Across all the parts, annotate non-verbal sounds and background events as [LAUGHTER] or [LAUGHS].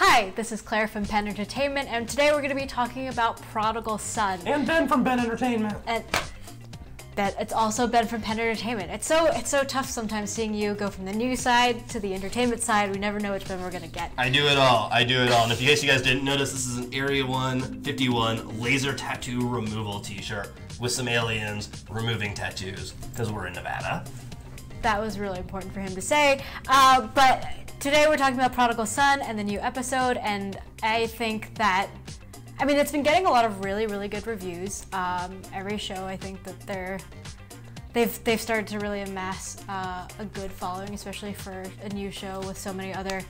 Hi, this is Clare from PEN Entertainment, and today we're going to be talking about Prodigal Son. And Ben from Ben Entertainment. And that it's also Ben from PEN Entertainment. It's so it's so tough sometimes seeing you go from the news side to the entertainment side. We never know which Ben we're going to get. I do it all. I do it all. And if you guys, you guys didn't notice, this is an Area 151 laser tattoo removal t-shirt with some aliens removing tattoos because we're in Nevada. That was really important for him to say. Uh, but today we're talking about Prodigal Son and the new episode, and I think that I mean, it's been getting a lot of really, really good reviews. Um, every show, I think that they're they've they've started to really amass uh, a good following, especially for a new show with so many other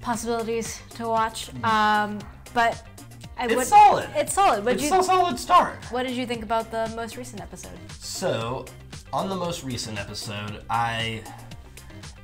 possibilities to watch. Mm-hmm. Um, but I it's would, solid. It's solid. What it's you, a solid start. What did you think about the most recent episode? So, on the most recent episode, I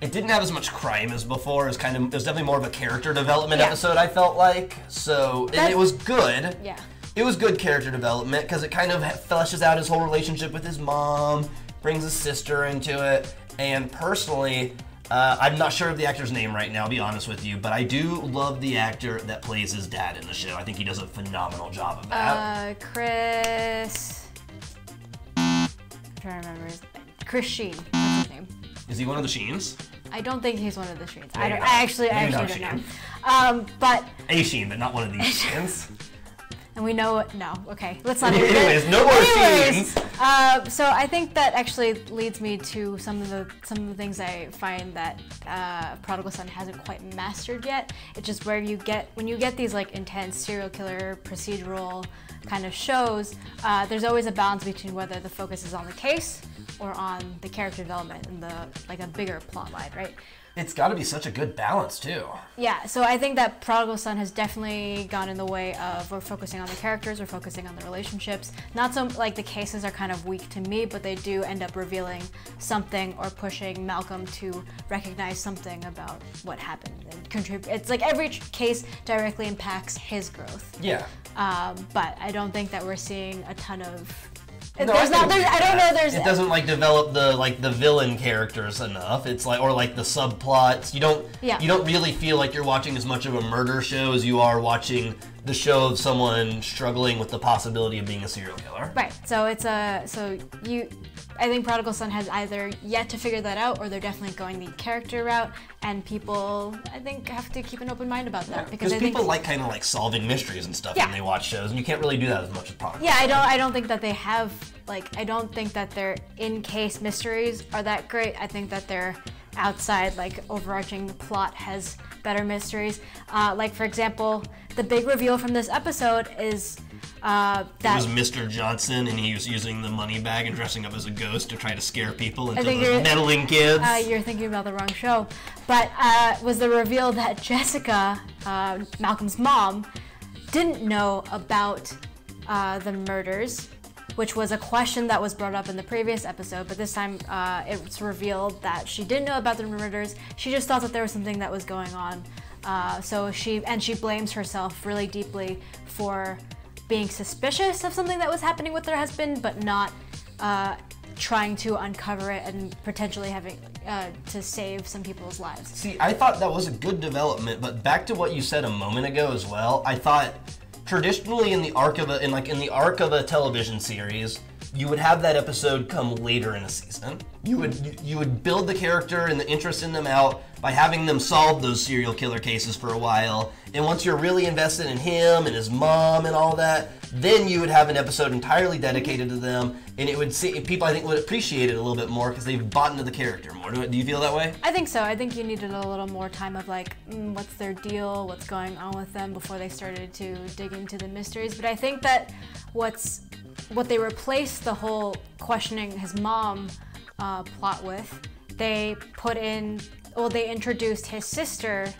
it didn't have as much crime as before. It was kind of it was definitely more of a character development yeah. episode. I felt like so it, it was good. Yeah. It was good character development because it kind of fleshes out his whole relationship with his mom, brings his sister into it, and personally, uh, I'm not sure of the actor's name right now, I'll be honest with you, but I do love the actor that plays his dad in the show. I think he does a phenomenal job of that. Uh, Chris. I'm trying to remember his Chris Sheen. That's his name. Is he one of the Sheens? I don't think he's one of the Sheens. I, don't, I actually, I actually don't know. Um, but a Sheen, but not one of these [LAUGHS] Sheens. And we know no. Okay, let's not. [LAUGHS] Anyways, no more Anyways, uh, so I think that actually leads me to some of the some of the things I find that uh, Prodigal Son hasn't quite mastered yet. It's just where you get when you get these like intense serial killer procedural kind of shows. Uh, there's always a balance between whether the focus is on the case or on the character development and the like a bigger plot line, right? It's got to be such a good balance too. Yeah, so I think that Prodigal Son has definitely gone in the way of we're focusing on the characters, we're focusing on the relationships. Not so like the cases are kind of weak to me, but they do end up revealing something or pushing Malcolm to recognize something about what happened and contribute. It's like every case directly impacts his growth. Yeah. Um, but I don't think that we're seeing a ton of no, there's I not. There's, I don't know. There's. It doesn't like develop the like the villain characters enough. It's like or like the subplots. You don't. Yeah. You don't really feel like you're watching as much of a murder show as you are watching the show of someone struggling with the possibility of being a serial killer. Right. So it's a so you I think Prodigal Son has either yet to figure that out or they're definitely going the character route and people I think have to keep an open mind about that yeah, because people think, like kind of like solving mysteries and stuff yeah. when they watch shows and you can't really do that as much as Prodigal. Yeah, I don't I don't think that they have like I don't think that their in case mysteries are that great. I think that their outside like overarching plot has better mysteries. Uh, like for example, the big reveal from this episode is uh, that it was Mr. Johnson, and he was using the money bag and dressing up as a ghost to try to scare people into those meddling kids. Uh, you're thinking about the wrong show, but uh, was the reveal that Jessica, uh, Malcolm's mom, didn't know about uh, the murders which was a question that was brought up in the previous episode, but this time uh, it's revealed that she didn't know about the murders. She just thought that there was something that was going on. Uh, so she and she blames herself really deeply for being suspicious of something that was happening with their husband, but not uh, trying to uncover it and potentially having uh, to save some people's lives. See, I thought that was a good development, but back to what you said a moment ago as well. I thought traditionally in the arc of a in like in the arc of a television series, you would have that episode come later in a season. You would you, you would build the character and the interest in them out by having them solve those serial killer cases for a while. And once you're really invested in him and his mom and all that, then you would have an episode entirely dedicated to them, and it would see people I think would appreciate it a little bit more because they've bought into the character more. Do, you feel that way? I think so. I think you needed a little more time of like, mm, what's their deal, what's going on with them before they started to dig into the mysteries. But I think that what's what they replaced the whole questioning his mom uh, plot with, they put in well, they introduced his sister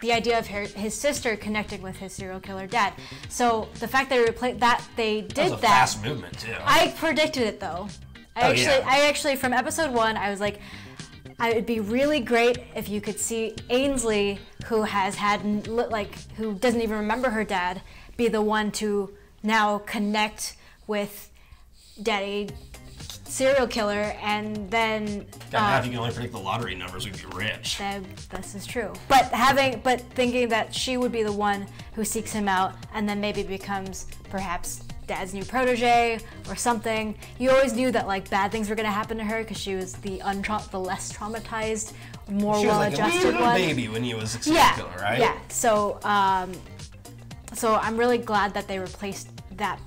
the idea of her, his sister connecting with his serial killer dad. So the fact that they replaced that they did that. Was a that fast movement too. I predicted it though. I oh, actually, yeah. I actually from episode one, I was like, it would be really great if you could see Ainsley, who has had like who doesn't even remember her dad, be the one to now connect with Daddy serial killer, and then God, uh, if you can only predict the lottery numbers, we'd be rich. that, this is true. But having, but thinking that she would be the one who seeks him out, and then maybe becomes perhaps dad's new protege or something. You always knew that like bad things were gonna happen to her because she was the untra- the less traumatized, more She was like a well-adjusted one. baby when he was a serial Yeah, killer, right? yeah. So, um, so I'm really glad that they replaced that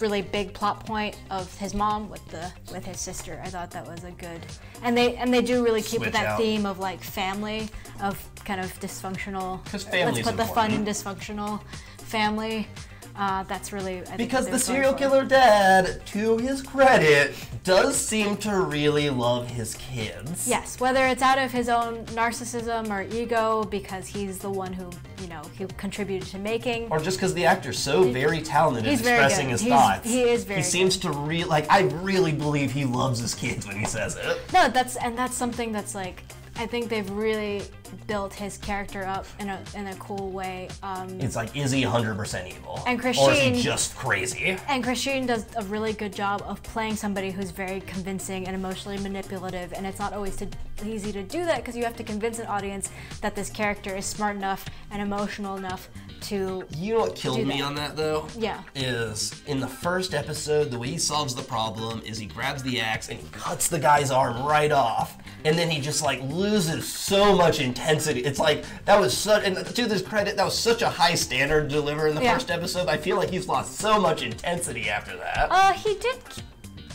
really big plot point of his mom with the with his sister. I thought that was a good, and they and they do really keep with that out. theme of like family, of kind of dysfunctional. 'Cause Let's put the fun in important. dysfunctional family. Uh, that's really I think Because the serial killer dad, to his credit, does seem to really love his kids. Yes, whether it's out of his own narcissism or ego, because he's the one who you know he contributed to making. Or just because the actor's so very talented in he's very expressing his He's- thoughts. he is very He seems to re like I really believe he loves his kids when he says it. No, that's and that's something that's like I think they've really built his character up in a in a cool way. Um, It's like, is he 100% evil? And Or is he just crazy? and Chris Sheen does a really good job of playing somebody who's very convincing and emotionally manipulative, and it's not always to, easy to do that because you have to convince an audience that this character is smart enough and emotional enough to. You know what killed me on that though? Yeah. Is in the first episode, the way he solves the problem is he grabs the axe and he cuts the guy's arm right off. And then he just like loses so much intensity. It's like that was such and to this credit, that was such a high standard to deliver in the Yeah. first episode. I feel like he's lost so much intensity after that. Uh, he did.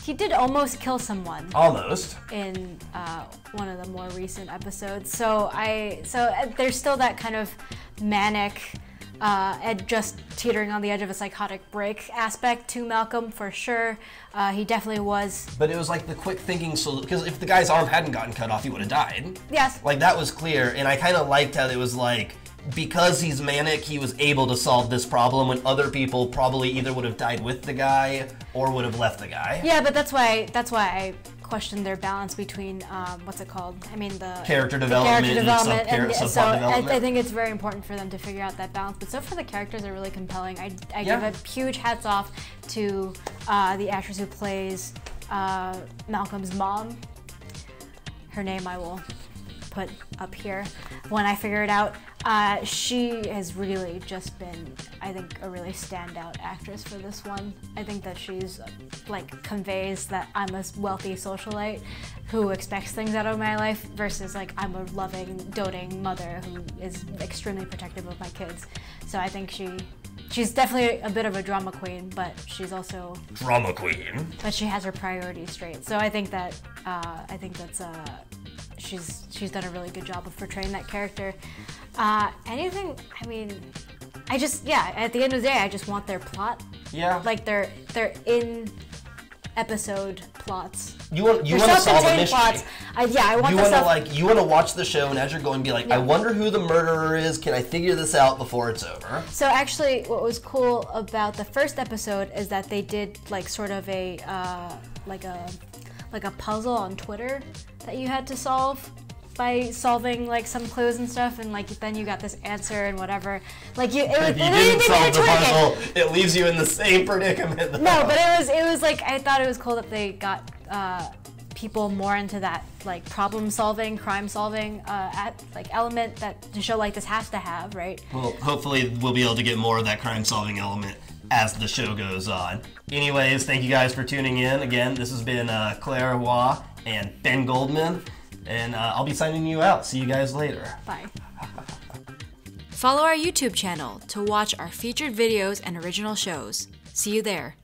He did almost kill someone. Almost. in uh, one of the more recent episodes. So I so uh, there's still that kind of manic uh, and just teetering on the edge of a psychotic break aspect to Malcolm for sure. Uh, he definitely was. But it was like the quick thinking solution because if the guy's arm hadn't gotten cut off, he would have died. Yes. Like that was clear, and I kind of liked how it was like because he's manic, he was able to solve this problem when other people probably either would have died with the guy or would have left the guy. Yeah, but that's why that's why I questioned their balance between um, what's it called? I mean the Character development character development, subchar- and, subplot so I. I think it's very important for them to figure out that balance. But so far, the characters are really compelling. I, I Yeah. give a huge hats off to uh, the actress who plays uh, Malcolm's mom. Her name I will put up here when I figure it out. Uh, she has really just been, I think, a really standout actress for this one. I think that she's like conveys that I'm a wealthy socialite who expects things out of my life versus like I'm a loving, doting mother who is extremely protective of my kids. So I think she. She's definitely a bit of a drama queen, but she's also, Drama queen. but she has her priorities straight. So I think that, uh, I think that's uh, she's she's done a really good job of portraying that character. Uh, anything, I mean, I just yeah. At the end of the day, I just want their plot, Yeah. like their their in episode plots. you want you want to solve a mystery. plots. I, yeah, I want You the want to like you want to watch the show and as you're going be like, I wonder who the murderer is. Can I figure this out before it's over? So actually, what was cool about the first episode is that they did like sort of a uh, like a like a puzzle on Twitter that you had to solve by solving like some clues and stuff, and like then you got this answer and whatever. Like you, it was, If you didn't solve the puzzle, it leaves you in the same predicament. No, but it was it was like I thought it was cool that they got uh, people more into that like problem solving, crime solving uh, at, like element that the show like this has to have, right? Well, hopefully we'll be able to get more of that crime solving element as the show goes on. Anyways, thank you guys for tuning in. Again, this has been uh, Clare Hua and Ben Goldman, and uh, I'll be signing you out. See you guys later. Bye. Follow our YouTube channel to watch our featured videos and original shows. See you there.